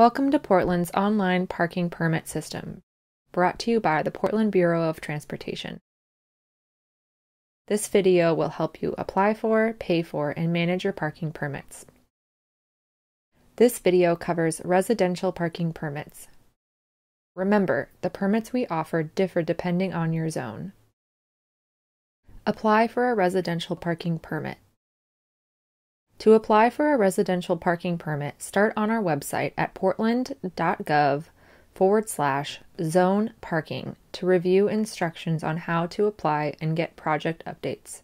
Welcome to Portland's online parking permit system, brought to you by the Portland Bureau of Transportation. This video will help you apply for, pay for, and manage your parking permits. This video covers residential parking permits. Remember, the permits we offer differ depending on your zone. Apply for a residential parking permit. To apply for a residential parking permit, start on our website at portland.gov forward slash zone parking to review instructions on how to apply and get project updates.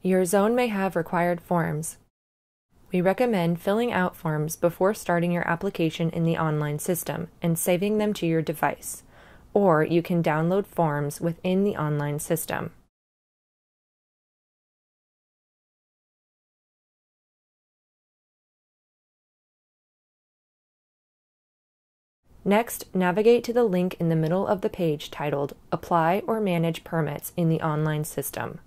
Your zone may have required forms. We recommend filling out forms before starting your application in the online system and saving them to your device, or you can download forms within the online system. Next, navigate to the link in the middle of the page titled Apply or Manage Permits in the Online System.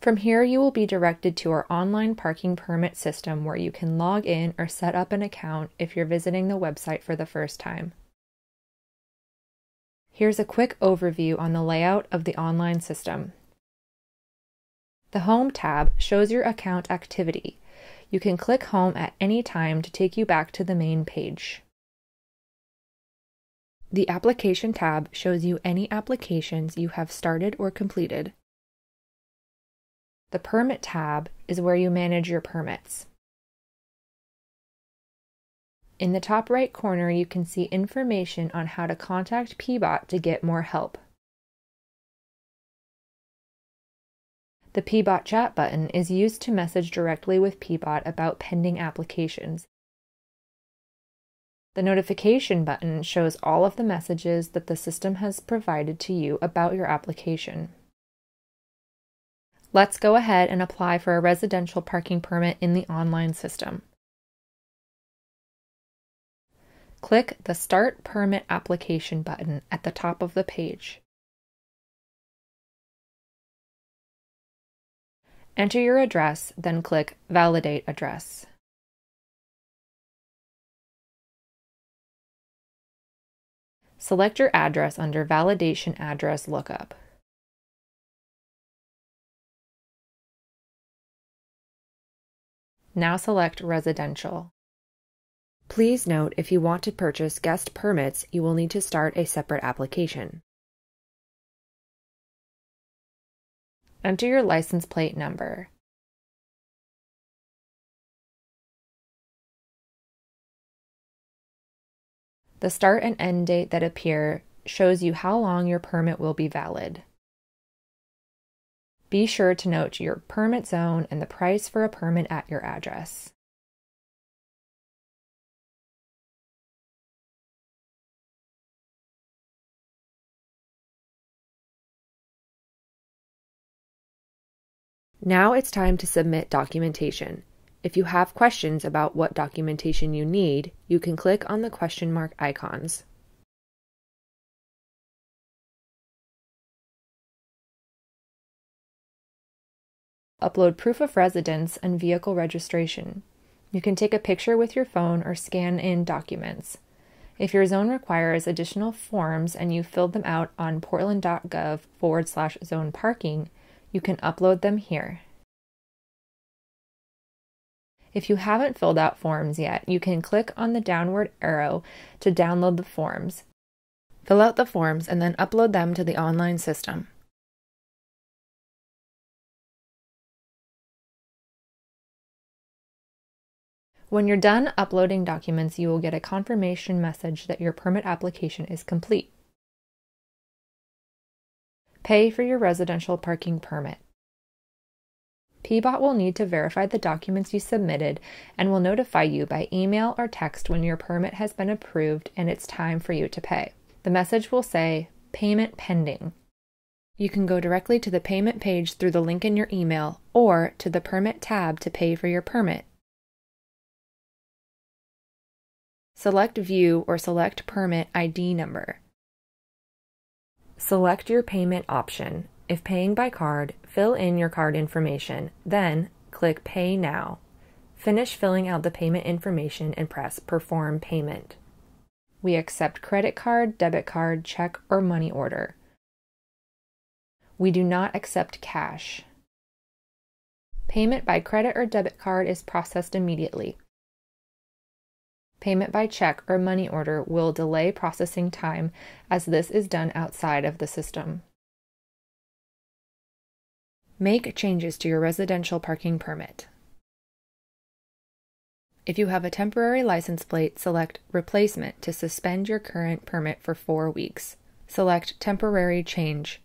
From here, you will be directed to our online parking permit system where you can log in or set up an account if you're visiting the website for the first time. Here's a quick overview on the layout of the online system. The Home tab shows your account activity, you can click Home at any time to take you back to the main page. The Application tab shows you any applications you have started or completed. The Permit tab is where you manage your permits. In the top right corner, you can see information on how to contact PBOT to get more help. The PBOT chat button is used to message directly with PBOT about pending applications. The notification button shows all of the messages that the system has provided to you about your application. Let's go ahead and apply for a residential parking permit in the online system. Click the Start Permit Application button at the top of the page. Enter your address, then click Validate Address. Select your address under Validation Address Lookup. Now select Residential. Please note if you want to purchase guest permits, you will need to start a separate application. Enter your license plate number. The start and end date that appear shows you how long your permit will be valid. Be sure to note your permit zone and the price for a permit at your address. Now it's time to submit documentation. If you have questions about what documentation you need, you can click on the question mark icons. Upload proof of residence and vehicle registration. You can take a picture with your phone or scan in documents. If your zone requires additional forms and you filled them out on portland.gov forward slash zone parking, you can upload them here. If you haven't filled out forms yet, you can click on the downward arrow to download the forms. Fill out the forms and then upload them to the online system. When you're done uploading documents, you will get a confirmation message that your permit application is complete. Pay for your residential parking permit. PBOT will need to verify the documents you submitted and will notify you by email or text when your permit has been approved and it's time for you to pay. The message will say, Payment Pending. You can go directly to the payment page through the link in your email or to the Permit tab to pay for your permit. Select View or select Permit ID number. Select your payment option. If paying by card, fill in your card information, then click Pay Now. Finish filling out the payment information and press Perform Payment. We accept credit card, debit card, check, or money order. We do not accept cash. Payment by credit or debit card is processed immediately. Payment by check or money order will delay processing time as this is done outside of the system. Make changes to your residential parking permit. If you have a temporary license plate, select Replacement to suspend your current permit for four weeks. Select Temporary Change.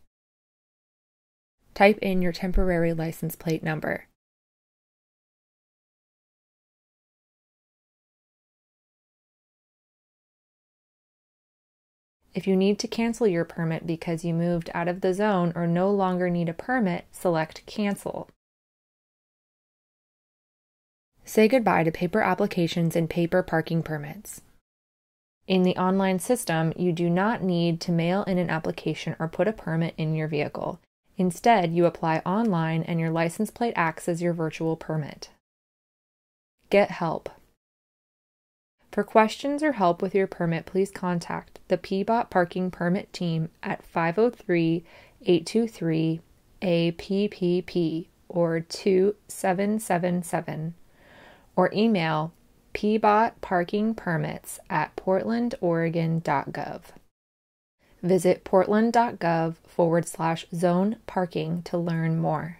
Type in your temporary license plate number. If you need to cancel your permit because you moved out of the zone or no longer need a permit, select Cancel. Say goodbye to paper applications and paper parking permits. In the online system, you do not need to mail in an application or put a permit in your vehicle. Instead, you apply online and your license plate acts as your virtual permit. Get help. For questions or help with your permit, please contact the PBOT Parking Permit Team at 503 823 APPP or 2777 or email pbotparkingpermits at portlandoregon.gov. Visit portland.gov forward slash zone parking to learn more.